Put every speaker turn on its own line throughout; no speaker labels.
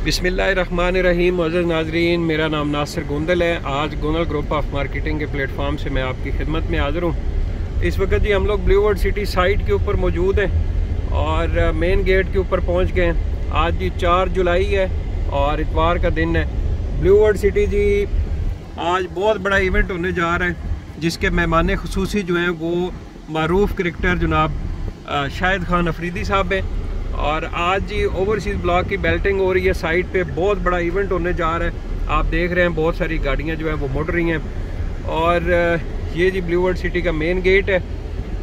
बिसमीम मज़र नाजरीन, मेरा नाम नासिर गोंदल है। आज गोंदल ग्रुप ऑफ़ मार्केटिंग के प्लेटफॉर्म से मैं आपकी खिदमत में हाज़िर हूँ। इस वक्त जी हम लोग ब्लू वर्ड सिटी साइट के ऊपर मौजूद हैं और मेन गेट के ऊपर पहुँच गए हैं। आज जी चार जुलाई है और इतवार का दिन है। ब्लू वर्ड सिटी जी आज बहुत बड़ा इवेंट होने जा रहा है, जिसके मेहमान खसूसी जो हैं वो मरूफ क्रिकेटर जनाब शाहिद खान अफरीदी साहब हैं। और आज जी ओवरसीज़ ब्लॉक की बेल्टिंग हो रही है साइड पे बहुत बड़ा इवेंट होने जा रहा है। आप देख रहे हैं, बहुत सारी गाड़ियाँ जो हैं वो मुड़ रही हैं। और ये जी ब्लू वर्ड सिटी का मेन गेट है।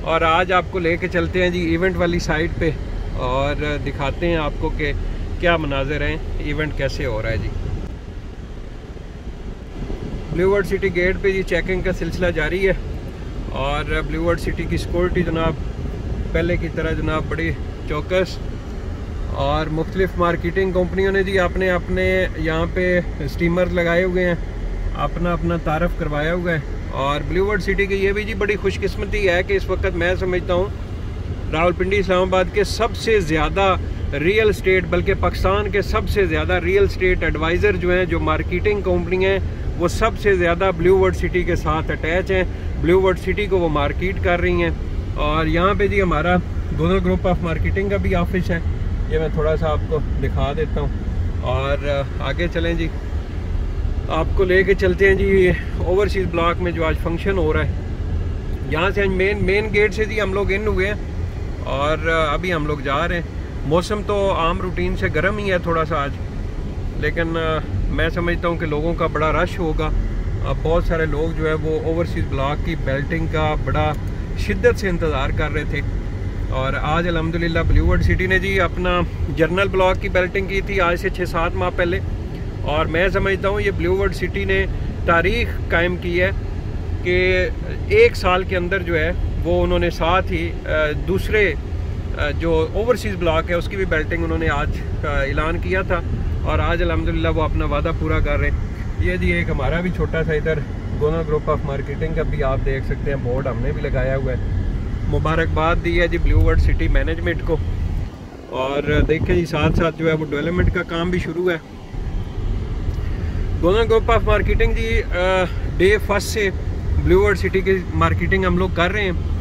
और आज आपको लेके चलते हैं जी इवेंट वाली साइड पे। और दिखाते हैं आपको कि क्या मनाजिर हैं इवेंट कैसे हो रहा है जी। ब्लू वर्ड सिटी गेट पे जी चेकिंग का सिलसिला जारी है। और ब्लू वर्ड सिटी की सिक्योरिटी जनाब, पहले की तरह जनाब बड़ी चौकस। और मुख्तलिफ़ मार्केटिंग कंपनियों ने जी अपने अपने यहाँ पे स्टीमर लगाए हुए हैं, अपना अपना तारफ़ करवाया हुआ है। और ब्लूवर्ड सिटी की ये भी जी बड़ी खुशकस्मती है कि इस वक्त मैं समझता हूँ, रावलपिंडी, इस्लामाबाद के सबसे ज़्यादा रियल स्टेट बल्कि पाकिस्तान के सबसे ज़्यादा रियल स्टेट एडवाइज़र जो हैं, जो मार्केटिंग कंपनी हैं, वो सबसे ज़्यादा ब्लू वर्ड सिटी के साथ अटैच हैं। ब्लू वर्ड सिटी को वो मार्केट कर रही हैं। और यहाँ पे जी हमारा गोनल ग्रुप ऑफ़ मार्केटिंग का भी ऑफ़िस है। ये मैं थोड़ा सा आपको दिखा देता हूँ। और आगे चलें जी। आपको लेके चलते हैं जी ओवरसीज़ ब्लॉक में जो आज फ़ंक्शन हो रहा है। यहाँ से आज मेन मेन गेट से जी हम लोग इन हुए हैं। और अभी हम लोग जा रहे हैं। मौसम तो आम रूटीन से गर्म ही है थोड़ा सा आज। लेकिन मैं समझता हूँ कि लोगों का बड़ा रश होगा। अब बहुत सारे लोग जो है वो ओवरसीज़ ब्लॉक की बेल्टिंग का बड़ा शिद्दत से इंतज़ार कर रहे थे। और आज अलहमदिल्ला ब्लूवर्ड सिटी ने जी अपना जर्नल ब्लॉक की बेल्टिंग की थी, आज से छः सात माह पहले। और मैं समझता हूँ ये ब्लूवर्ड सिटी ने तारीख कायम की है कि एक साल के अंदर जो है, वो उन्होंने साथ ही दूसरे जो ओवरसीज़ ब्लॉक है, उसकी भी बेल्टिंग उन्होंने आज ऐलान किया था। और आज अलहमदिल्ला वो अपना वादा पूरा कर रहे हैं। ये जी एक हमारा भी छोटा सा इधर गोना ग्रुप ऑफ़ मार्केटिंग का भी आप देख सकते हैं, बोर्ड हमने भी लगाया हुआ है। मुबारकबाद दी है जी ब्लू वर्ड सिटी मैनेजमेंट को। और देखें जी साथ साथ जो है वो डेवलपमेंट का काम भी शुरू है। गोना ग्रुप ऑफ़ मार्केटिंग जी डे फ़र्स्ट से ब्लू वर्ड सिटी की मार्केटिंग हम लोग कर रहे हैं।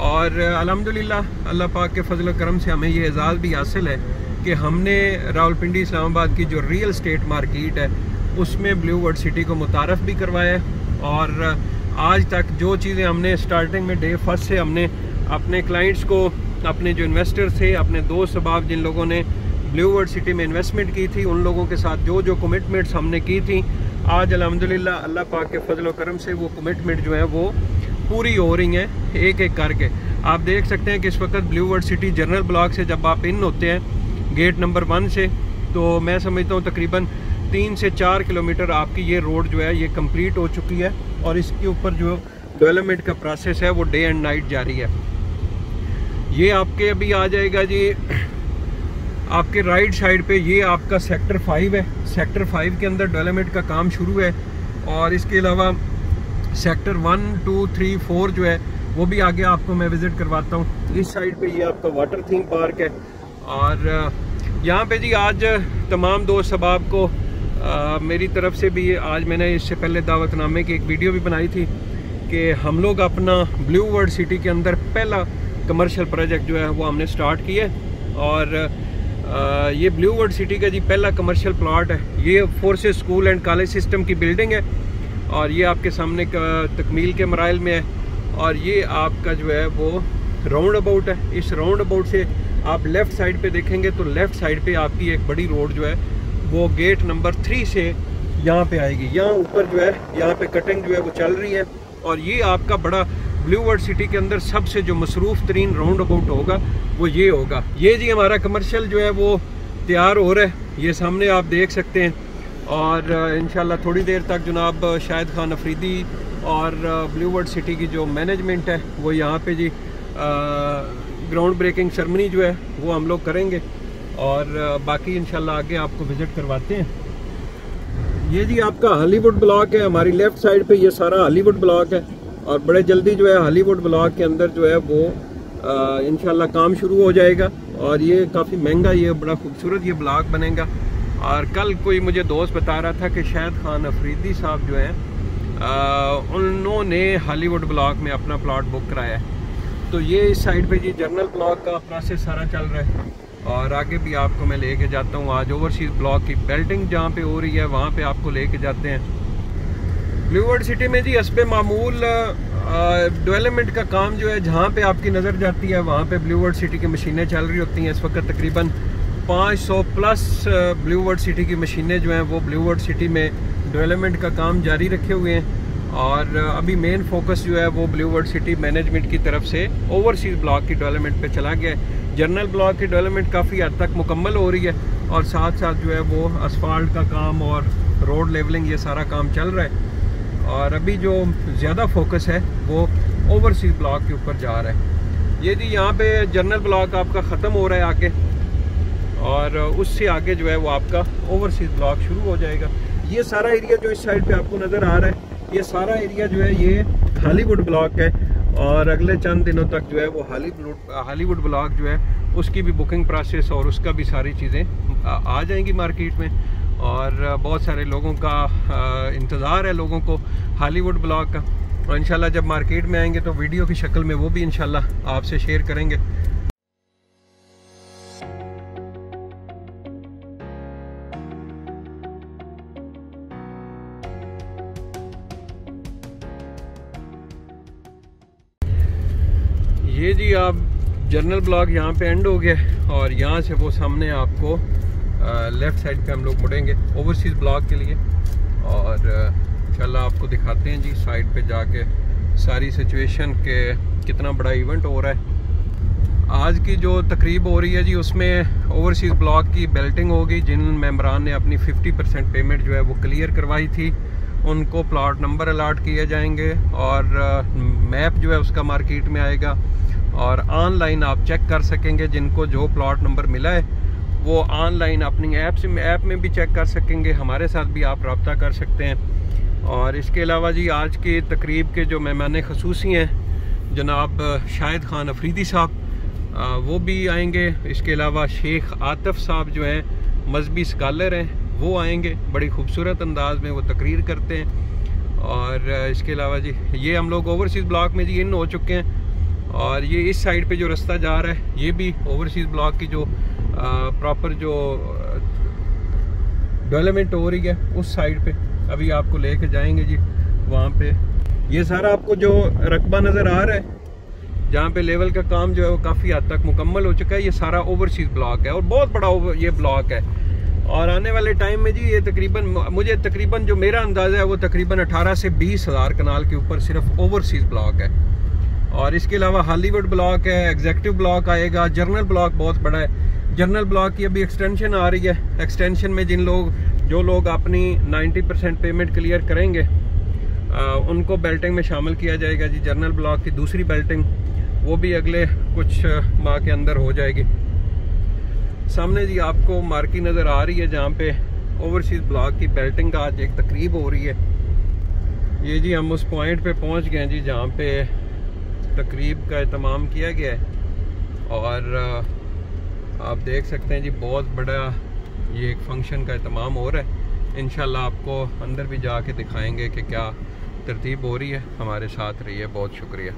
और अल्हम्दुलिल्लाह, अल्लाह पाक के फजल करम से हमें ये एजाज़ भी हासिल है कि हमने रावलपिंडी, इस्लामाबाद की जो रियल स्टेट मार्केट है, उसमें ब्लू वर्ड सिटी को मुतारफ़ भी करवाया है। और आज तक जो चीज़ें हमने स्टार्टिंग में डे फ़र्स्ट से हमने अपने क्लाइंट्स को, अपने जो इन्वेस्टर थे, अपने दोस्त सबाब जिन लोगों ने ब्लू वर्ड सिटी में इन्वेस्टमेंट की थी, उन लोगों के साथ जो जो कमिटमेंट्स हमने की थी, आज अलहमदिल्ला अल्लाह पाक के फजल करम से वो कमिटमेंट जो है वो पूरी हो रही हैं एक एक करके। आप देख सकते हैं कि इस वक्त Blue World City general block से जब आप इन होते हैं गेट नंबर वन से तो मैं समझता हूँ तकरीबन तीन से चार किलोमीटर आपकी ये रोड जो है, ये कंप्लीट हो चुकी है और इसके ऊपर जो डेवलपमेंट का प्रोसेस है वो डे एंड नाइट जारी है। ये आपके अभी आ जाएगा जी आपके राइट साइड पे ये आपका सेक्टर फाइव है। सेक्टर फाइव के अंदर डेवलपमेंट का काम शुरू है और इसके अलावा sector one two three four जो है वो भी आगे आपको मैं विज़िट करवाता हूँ। इस साइड पे ये आपका वाटर थीम पार्क है और यहाँ पे जी आज तमाम दोस्त सबाब को आ, मेरी तरफ़ से भी आज मैंने इससे पहले दावतनामे की एक वीडियो भी बनाई थी। कि हम लोग अपना ब्लू वर्ल्ड सिटी के अंदर पहला कमर्शियल प्रोजेक्ट जो है वो हमने स्टार्ट किया और ये ब्लू वर्ड सिटी का जी पहला कमर्शियल प्लाट है। ये forces school and college system की बिल्डिंग है। और ये आपके सामने तकमील के मराइल में है। और ये आपका जो है वो राउंड अबाउट है। इस राउंड अबाउट से आप लेफ़्ट साइड पे देखेंगे तो लेफ़्ट साइड पे आपकी एक बड़ी रोड जो है, वो गेट नंबर थ्री से यहाँ पे आएगी। यहाँ ऊपर जो है, यहाँ पे कटिंग जो है वो चल रही है। और ये आपका बड़ा ब्लू वर्ड सिटी के अंदर सबसे जो मसरूफ़ तरीन राउंड अबाउट होगा, वो ये होगा। ये जी हमारा कमर्शियल जो है, वो तैयार हो रहा है। ये सामने आप देख सकते हैं। और इन थोड़ी देर तक जनाब शाहिद खान अफरीदी और ब्लू वर्ड सिटी की जो मैनेजमेंट है, वो यहाँ पे जी ग्राउंड ब्रेकिंग सरमनी जो है, वो हम लोग करेंगे। और बाकी इन आगे आपको विज़िट करवाते हैं। ये जी आपका हॉलीवुड ब्लॉक है, हमारी लेफ़्ट साइड पे ये सारा हॉलीवुड ब्लॉक है और बड़े जल्दी जो है हॉलीवुड ब्लॉक के अंदर जो है वो इन काम शुरू हो जाएगा और ये काफ़ी महँगा ये बड़ा खूबसूरत ये ब्लॉक बनेगा। और कल कोई मुझे दोस्त बता रहा था कि शायद खान अफरीदी साहब जो हैं उन्होंने हॉलीवुड ब्लॉक में अपना प्लाट बुक कराया है। तो ये इस साइड पे जी जर्नल ब्लॉक का प्रोसेस सारा चल रहा है। और आगे भी आपको मैं लेके जाता हूँ आज ओवरसीज़ ब्लॉक की बेल्टिंग जहाँ पे हो रही है, वहाँ पे आपको लेके जाते हैं। ब्लूवर्ड सिटी में जी हसब मामूल डेवलपमेंट का काम जो है, जहाँ पे आपकी नज़र जाती है, वहाँ पे ब्लूवर्ड सिटी की मशीनें चल रही होती हैं। इस वक्त तकरीबन 500 प्लस ब्लूवर्ड सिटी की मशीनें जो हैं, वो ब्लूवर्ड सिटी में डेवलपमेंट का काम जारी रखे हुए हैं। और अभी मेन फोकस जो है, वो ब्लू वर्ल्ड सिटी मैनेजमेंट की तरफ़ से ओवरसीज़ ब्लॉक की डेवलपमेंट पे चला गया है। जर्नल ब्लॉक की डेवलपमेंट काफ़ी हद तक मुकम्मल हो रही है और साथ साथ जो है वो असफाल्ट का काम और रोड लेवलिंग ये सारा काम चल रहा है। और अभी जो ज़्यादा फोकस है, वो ओवरसीज़ ब्लॉक के ऊपर जा रहा है। ये जी यहाँ पे जर्नल ब्लॉक आपका ख़त्म हो रहा है आगे। और उससे आगे जो है वो आपका ओवरसीज़ ब्लॉक शुरू हो जाएगा। ये सारा एरिया जो इस साइड पे आपको नज़र आ रहा है, ये सारा एरिया जो है ये हॉलीवुड ब्लॉक है। और अगले चंद दिनों तक जो है वो हॉलीवुड हॉलीवुड ब्लॉग जो है, उसकी भी बुकिंग प्रोसेस और उसका भी सारी चीज़ें, आ जाएँगी मार्केट में। और बहुत सारे लोगों का इंतज़ार है लोगों को हॉलीवुड ब्लॉग का। और इंशाल्लाह जब मार्केट में आएँगे तो वीडियो की शक्ल में वो भी इंशाल्लाह आपसे शेयर करेंगे। ये जी आप जर्नल ब्लॉक यहाँ पे एंड हो गया और यहाँ से वो सामने आपको लेफ़्ट साइड पे हम लोग मुड़ेंगे ओवरसीज़ ब्लॉक के लिए और इंशाल्लाह आपको दिखाते हैं जी साइड पे जाके सारी सिचुएशन के कितना बड़ा इवेंट हो रहा है। आज की जो तकरीब हो रही है जी, उसमें ओवरसीज़ ब्लॉक की बेल्टिंग होगी जिन मेम्बरान ने अपनी 50 परसेंट पेमेंट जो है वो क्लियर करवाई थी। उनको प्लॉट नंबर अलाट किए जाएँगे और मैप जो है उसका मार्केट में आएगा और ऑनलाइन आप चेक कर सकेंगे जिनको जो प्लॉट नंबर मिला है, वो ऑनलाइन अपनी ऐप से ऐप में भी चेक कर सकेंगे, हमारे साथ भी आप रबता कर सकते हैं। और इसके अलावा जी, आज के तकरीब के जो मेहमान खसूसी हैं, जनाब शाहिद खान अफरीदी साहब वो भी आएँगे। इसके अलावा शेख आतफ साहब जो हैं मजहबी स्कॉलर हैं वो आएँगे, बड़ी खूबसूरत अंदाज में वो तकरीर करते हैं। और इसके अलावा जी, ये हम लोग ओवरसीज़ ब्लॉक में जी इन हो चुके हैं। और ये इस साइड पे जो रास्ता जा रहा है, ये भी ओवरसीज़ ब्लॉक की जो प्रॉपर जो डेवलपमेंट हो रही है, उस साइड पे। अभी आपको लेके जाएँगे जी, वहाँ पे। ये सारा आपको जो रकबा नज़र आ रहा है, जहाँ पे लेवल का काम जो है वो काफ़ी हद तक मुकम्मल हो चुका है। ये सारा ओवरसीज़ ब्लॉक है और बहुत बड़ा ये ब्लॉक है। और आने वाले टाइम में जी ये तकरीबन मुझे तकरीबन जो मेरा अंदाज़ा है वो तकरीबन 18 से बीस हज़ार कनाल के ऊपर सिर्फ़ ओवरसीज़ ब्लॉक है। और इसके अलावा हॉलीवुड ब्लॉक है एग्जेक्टिव ब्लॉक आएगा जर्नल ब्लॉक बहुत बड़ा है। जर्नल ब्लॉक की अभी एक्सटेंशन आ रही है। एक्सटेंशन में जिन लोग जो लोग अपनी 90 परसेंट पेमेंट क्लियर करेंगे आ, उनको बेल्टिंग में शामिल किया जाएगा जी। जर्नल ब्लॉक की दूसरी बेल्टिंग वो भी अगले कुछ माह के अंदर हो जाएगी। सामने जी आपको मार्की नज़र आ रही है, जहाँ पे ओवरसीज़ ब्लॉक की बेल्टिंग का आज एक तकरीब हो रही है। ये जी हम उस पॉइंट पे पहुँच गए जी, जहाँ पे तकरीब का अहतमाम किया गया है। और आप देख सकते हैं जी, बहुत बड़ा ये एक फ़ंक्शन का अहतमाम हो रहा है। इन आपको अंदर भी जाके दिखाएँगे कि क्या तरतीब हो रही है। हमारे साथ रही है बहुत शुक्रिया।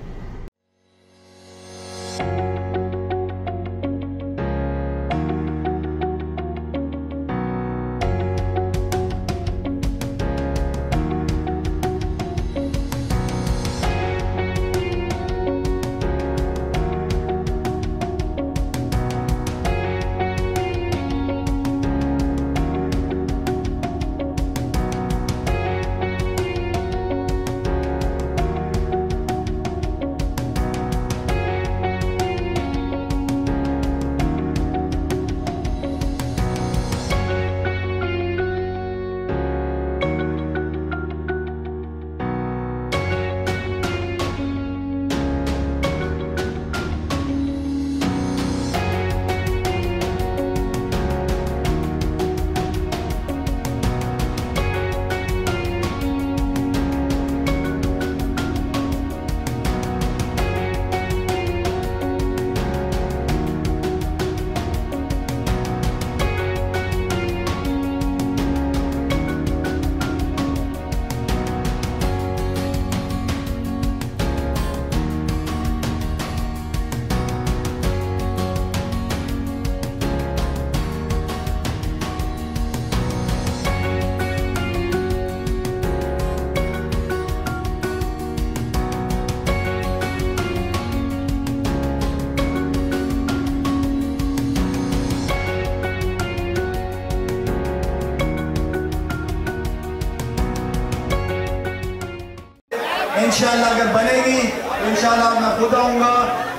अगर बनेगी तो इंशाल्लाह मैं खुद आऊँगा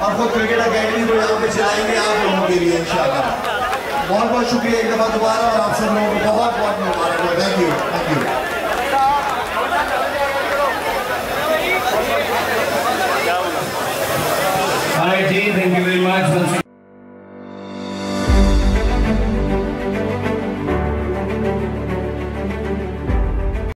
और खुद क्रिकेट अकेडमी को यहाँ पे चलाएँगे आप लोगों के लिए इंशाल्लाह। बहुत बहुत शुक्रिया एक दफ़ा दोबारा और आप सब लोगों को बहुत बहुत मुबारक हो thank you thank you
right, G, thank you very much.